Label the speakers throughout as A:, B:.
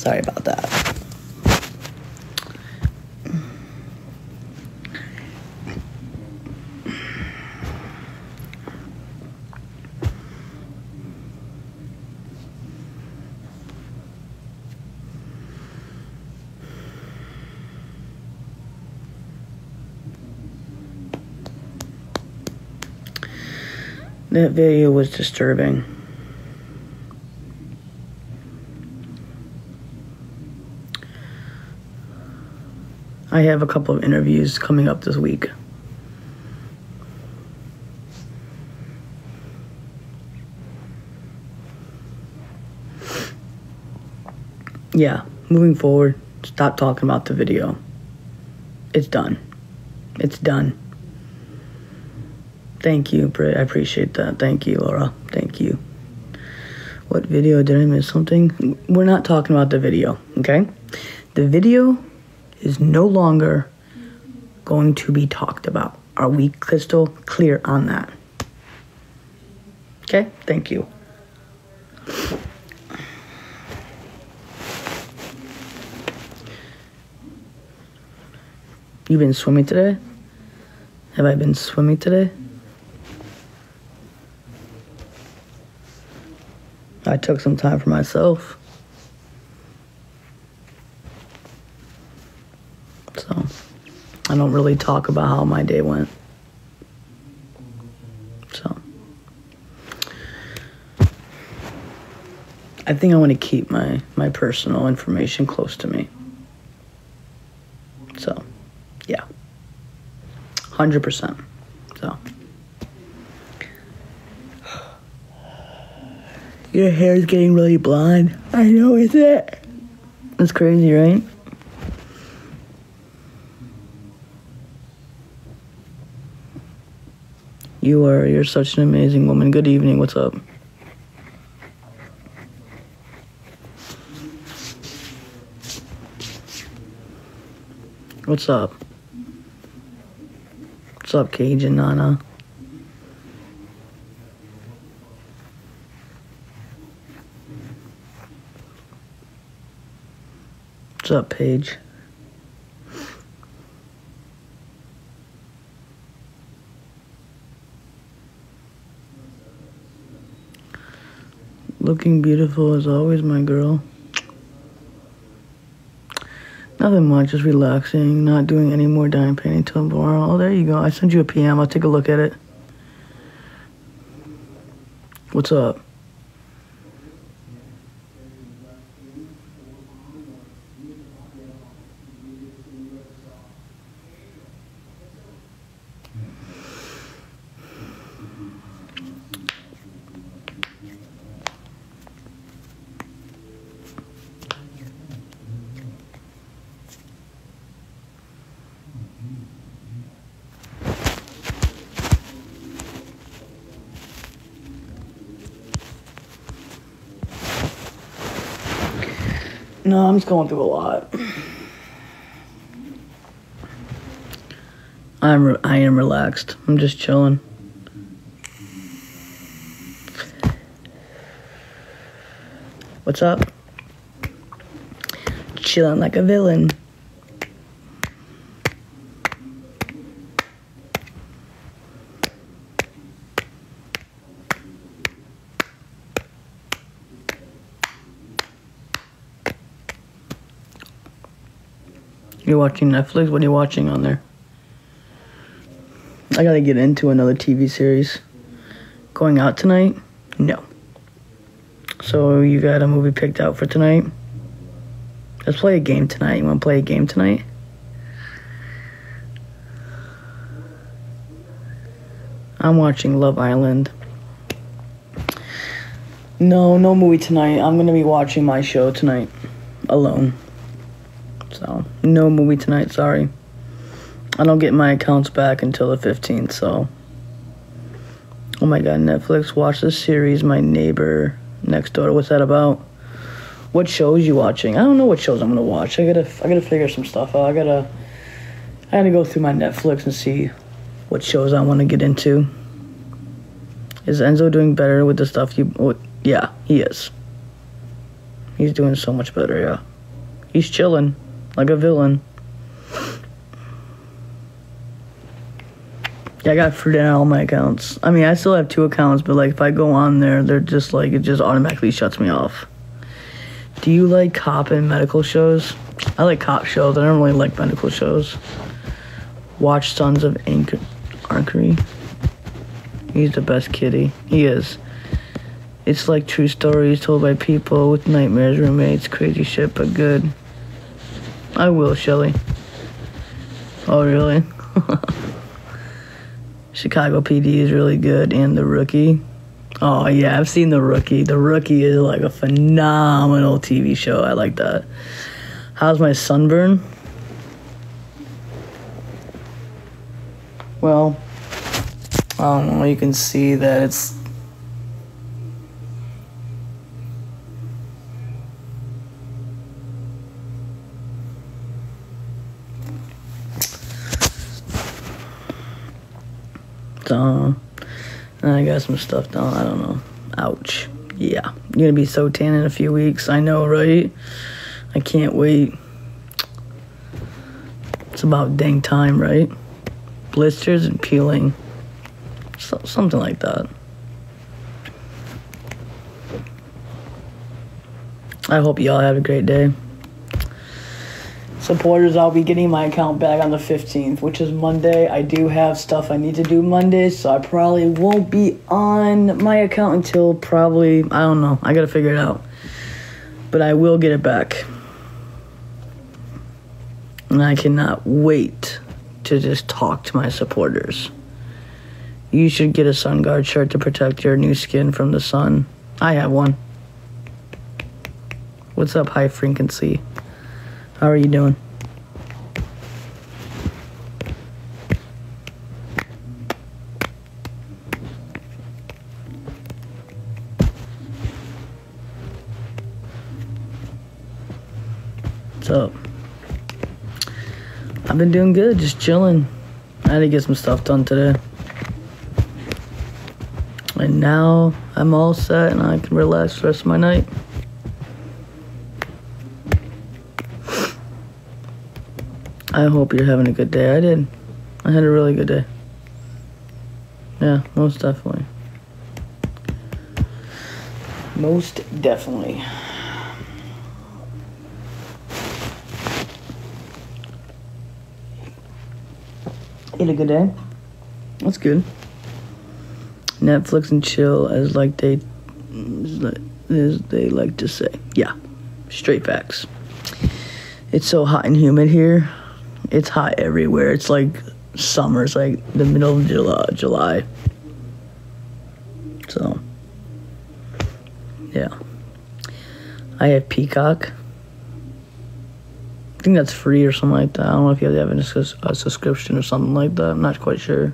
A: Sorry about that. That video was disturbing. I have a couple of interviews coming up this week. Yeah, moving forward, stop talking about the video. It's done. It's done. Thank you, Britt. I appreciate that. Thank you, Laura. Thank you. What video? Did I miss something? We're not talking about the video, okay? The video is no longer going to be talked about. Are we crystal clear on that? Okay, thank you. You been swimming today? Have I been swimming today? I took some time for myself. So, I don't really talk about how my day went. So, I think I want to keep my, my personal information close to me. So, yeah. 100%. So. Your hair is getting really blonde. I know, is it? That's crazy, right? You are, you're such an amazing woman. Good evening, what's up? What's up? What's up, Cajun Nana? What's up, Paige? Looking beautiful as always, my girl. Nothing much, just relaxing, not doing any more dye painting till tomorrow. Oh, there you go. I sent you a PM. I'll take a look at it. What's up? No, I'm just going through a lot. I'm I am relaxed. I'm just chilling. What's up? Chilling like a villain. You're watching Netflix? What are you watching on there? I gotta get into another TV series. Going out tonight? No. So you got a movie picked out for tonight? Let's play a game tonight. You wanna play a game tonight? I'm watching Love Island. No, no movie tonight. I'm gonna be watching my show tonight. Alone. So, no movie tonight, sorry. I don't get my accounts back until the 15th, so. Oh my god, Netflix, watch the series My Neighbor Next Door. What's that about? What shows you watching? I don't know what shows I'm gonna watch. I gotta, I gotta figure some stuff out. I gotta, I gotta go through my Netflix and see what shows I want to get into. Is Enzo doing better with the stuff you? Yeah, he is. He's doing so much better, yeah. He's chilling like a villain. Yeah, I got fruit on all my accounts. I mean, I still have two accounts, but like if I go on there, they're just like it just automatically shuts me off. Do you like cop and medical shows? I like cop shows. I don't really like medical shows. Watch Sons of Anarchy. He's the best kitty. He is. It's like true stories told by people with nightmares, roommates, crazy shit, but good. I will, Shelly. Oh, really? Chicago PD is really good, and The Rookie. Oh, yeah, I've seen The Rookie. The Rookie is like a phenomenal TV show. I like that. How's my sunburn? Well, I don't know. You can see that it's So, I got some stuff done. I don't know. Ouch. Yeah. You're gonna be so tan in a few weeks. I know, right? I can't wait. It's about dang time, right? Blisters and peeling. So, something like that. I hope y'all have a great day. Supporters, I'll be getting my account back on the 15th, which is Monday. I do have stuff I need to do Monday, so I probably won't be on my account until probably, I don't know. I gotta figure it out. But I will get it back. And I cannot wait to just talk to my supporters. You should get a sun guard shirt to protect your new skin from the sun. I have one. What's up, high frequency? How are you doing? What's up? I've been doing good, just chilling. I had to get some stuff done today. And now I'm all set and I can relax the rest of my night. I hope you're having a good day. I did. I had a really good day. Yeah, most definitely. Most definitely. Had a good day. That's good. Netflix and chill, as like they, as they like to say. Yeah, straight facts. It's so hot and humid here. It's hot everywhere. It's like summer. It's like the middle of July. July. So, yeah. I have Peacock. I think that's free or something like that. I don't know if you have to have a, a subscription or something like that. I'm not quite sure.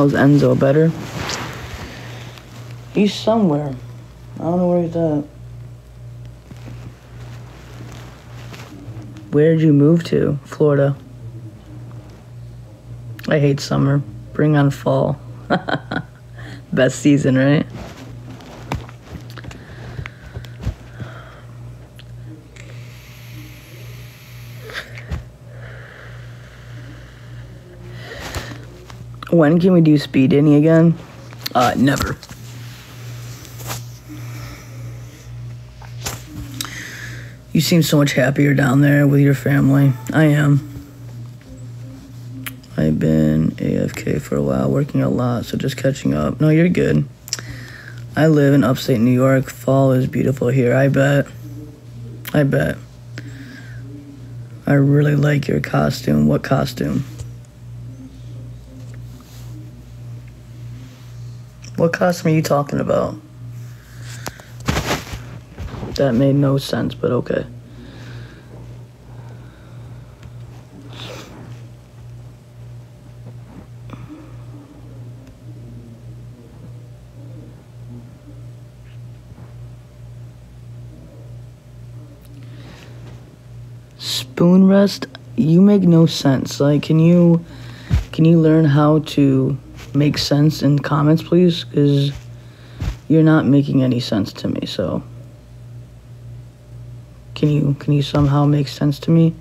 A: How's Enzo better? He's somewhere. I don't know where he's at. Where did you move to? Florida. I hate summer. Bring on fall. Best season, right? When can we do speed dating again? Uh, never. You seem so much happier down there with your family. I am. I've been AFK for a while, working a lot, so just catching up. No, you're good. I live in upstate New York. Fall is beautiful here. I bet. I bet. I really like your costume. What costume? What costume are you talking about? That made no sense, but okay. Spoon rest? you make no sense. Like, can you can you learn how to make sense in comments, please? Because you're not making any sense to me. So, can you can you somehow make sense to me?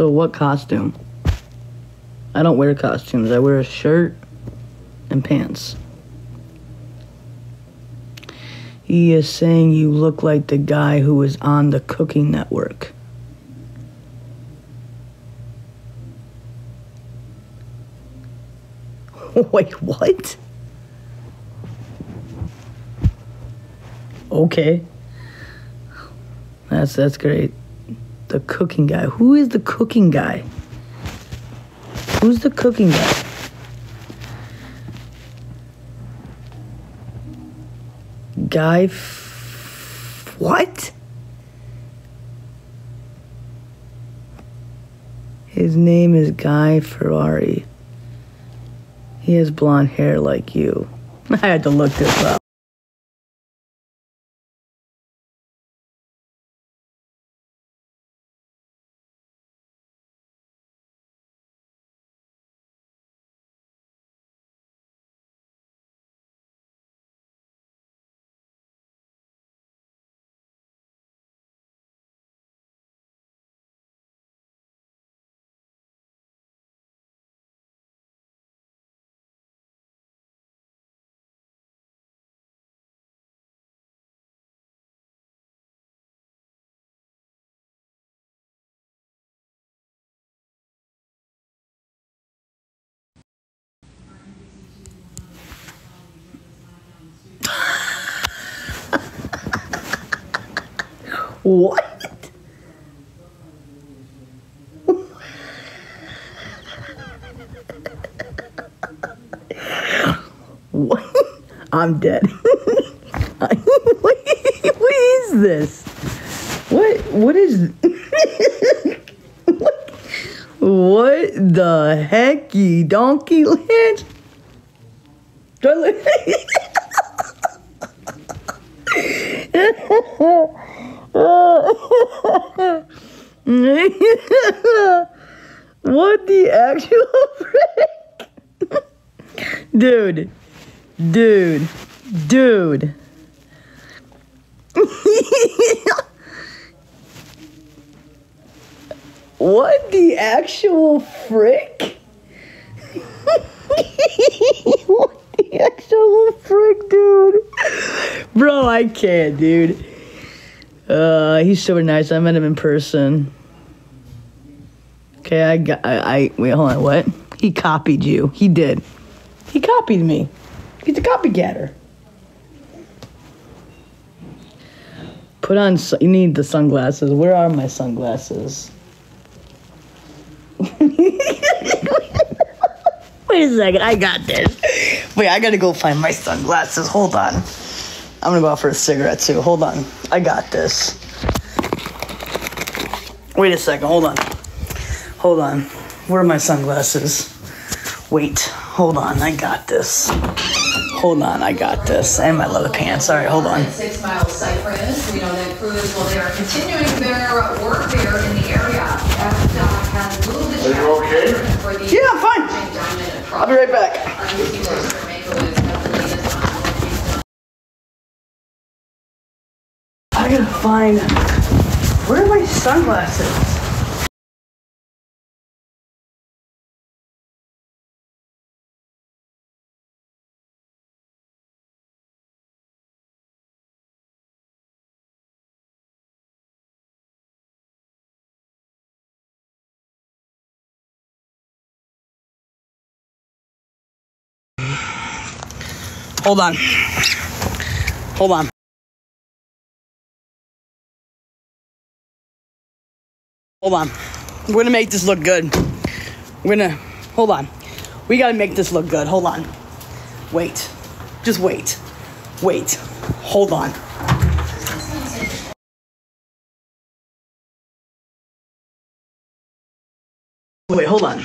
A: So what costume? I don't wear costumes. I wear a shirt and pants. He is saying you look like the guy who was on the Cooking Network. Wait, what? Okay. That's that's great. The cooking guy. Who is the cooking guy? Who's the cooking guy? Guy. F- what? His name is Guy Ferrari. He has blonde hair like you. I had to look this up. What? what? I'm dead. what, is this? What? What is? what, the heck, you donkey land? Do what the actual frick? dude, dude, dude. what the actual frick? what the actual frick, dude? Bro, I can't, dude. Uh, he's super nice. I met him in person. Okay, I got. I, I wait. Hold on. What? He copied you. He did. He copied me. He's a copycatter. Put on. You need the sunglasses. Where are my sunglasses? Wait a second. I got this. Wait, I gotta go find my sunglasses. Hold on. I'm gonna go out for a cigarette too. Hold on. I got this. Wait a second. Hold on. Hold on. Where are my sunglasses? Wait. Hold on. I got this. Hold on. I got this. And my leather pants. All right. Hold on.
B: Six Mile Cypress, we know that crews, well, they are continuing their work there in the area. FDOT has moved the
C: Are you okay?
B: traffic for the.
A: Yeah, I'm fine. I'll be right back. Find. Where are my sunglasses? Hold on. Hold on. Hold on. We're gonna make this look good. We're gonna hold on. We gotta make this look good. Hold on. Wait. Just wait. Wait. Hold on. Wait, hold on.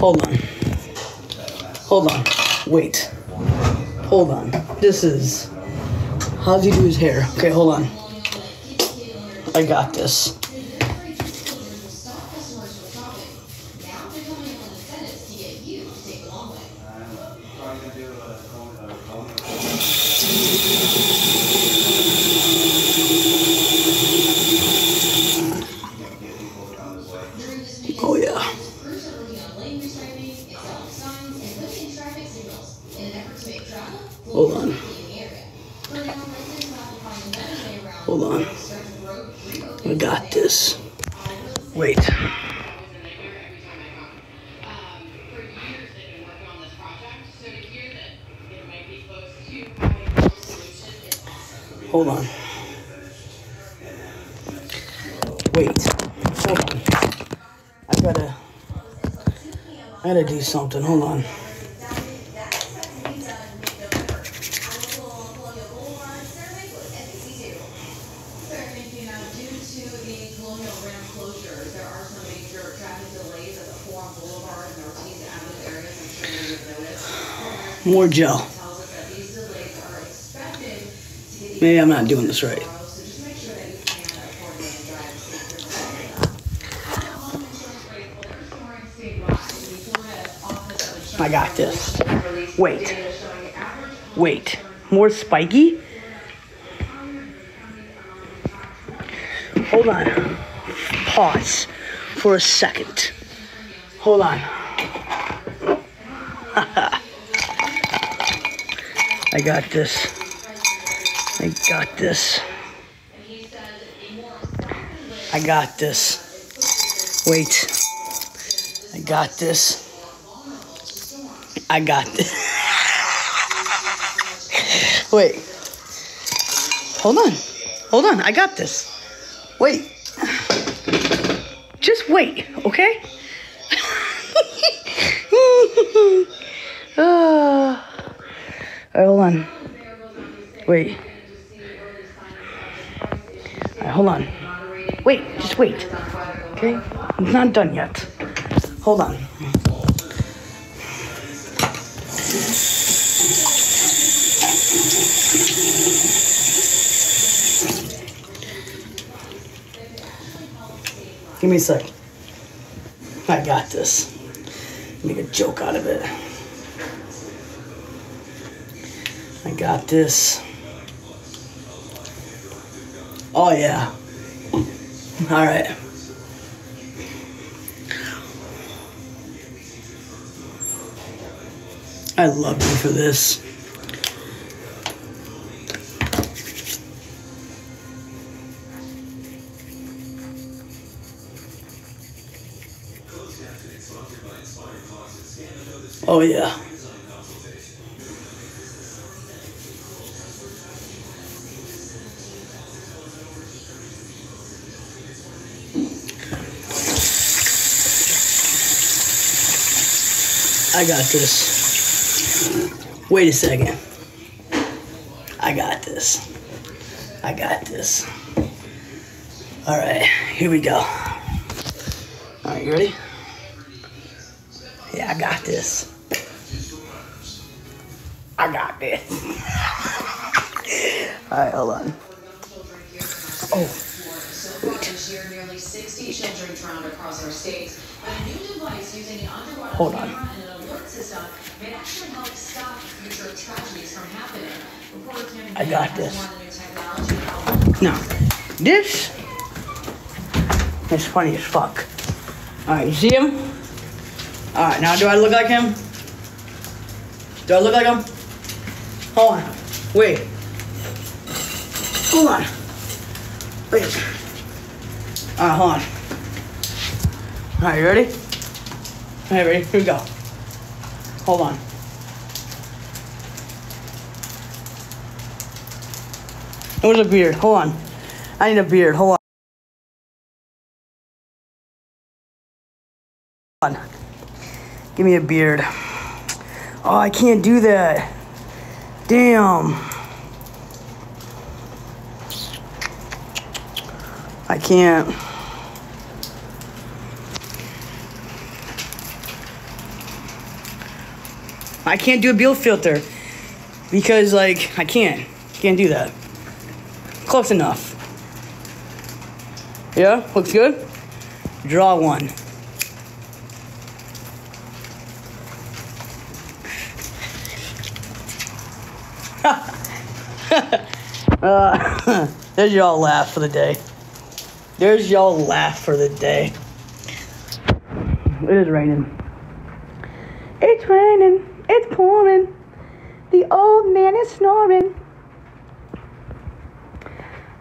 A: Hold on. Hold on. Wait. Hold on. This is. How's he do his hair? Okay, hold on. I got this. Oh yeah. Hold on. Hold on. Got this. Wait. Hold on. Wait. Hold on. I gotta. I gotta do something. Hold on.
B: Due to the Colonial Ramp closures, there are some major traffic delays at the Forum Boulevard and Ortiz Avenue areas. I'm sure you've noticed.
A: More gel.
B: Tells us that these delays are expected to get
A: Maybe I'm not doing this right.
B: tomorrow, so just make sure that you can coordinate and drive safely. Home insurance rates, well, they're Maybe I'm not doing this right.
A: I got this. Wait. Wait. More spiky? Hold on. Pause for a second. Hold on. I got this. I got this. I got this. Wait. I got this. I got this. Wait. Hold on. Hold on. I got this. Wait. Just wait, okay? right, ah. Hold on. Wait. Right, hold on. Wait, just wait. Okay? It's not done yet. Hold on. Give me a sec. I got this. Make a joke out of it. I got this. Oh, yeah. All right. I love you for this. Oh, yeah. I got this. Wait a second. I got this. I got this. All right, here we go. All right, you ready? Yeah, I got this. I got this. All right, hold on. Oh,
B: So far this year, nearly 60 children drowned across our state. A new device using underwater
A: Hold on.
B: Camera and an alert system may actually help stop future tragedies from happening.
A: I got this.
B: has more on the new technology and how
A: now this is funny as fuck. All right, you see him? All right, now do I look like him? Do I look like him? Hold on. Wait. Hold on. Wait. All right, hold on. All right, you ready? All right, ready? Here we go. Hold on. Where's a beard? Hold on. I need a beard. Hold on. Give me a beard. Oh, I can't do that. Damn. I can't. I can't do a Beal filter because, like, I can't. Can't do that. Close enough. Yeah, looks good. Draw one. uh, there's y'all laugh for the day. There's y'all laugh for the day. It is raining. It's raining. It's pouring. The old man is snoring.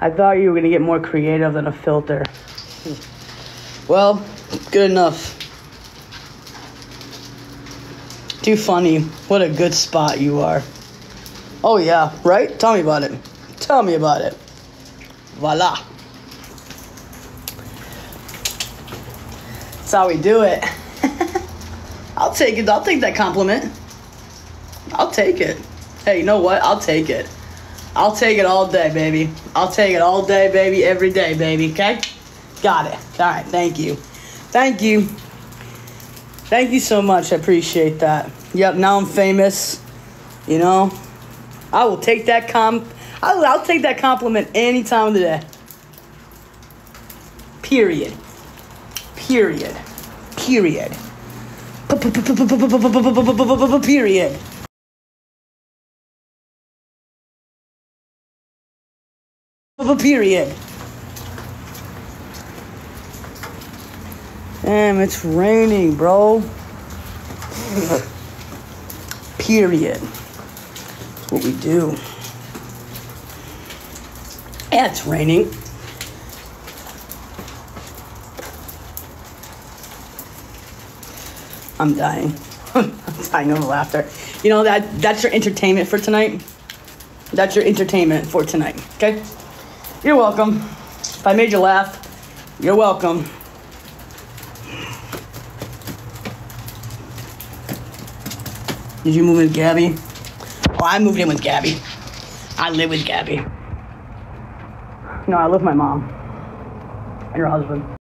A: I thought you were gonna get more creative than a filter. Well, good enough. Too funny. What a good spot you are. Oh yeah, right? Tell me about it. Tell me about it. Voila. That's how we do it. I'll take it. I'll take that compliment. I'll take it. Hey, you know what? I'll take it. I'll take it all day, baby. I'll take it all day, baby, every day, baby, okay? Got it. All right, thank you. Thank you. Thank you so much. I appreciate that. Yep, now I'm famous. You know, I will take that com. I'll, I'll take that compliment any time of the day. Period. Period. Period. Period. Period. Damn, it's raining, bro. Period. That's what we do. Yeah, it's raining. I'm dying. I'm dying of laughter. You know that that's your entertainment for tonight. That's your entertainment for tonight. Okay? You're welcome. If I made you laugh, you're welcome. Did you move in with Gabby? Oh, I moved in with Gabby. I live with Gabby. No, I live with my mom and her husband.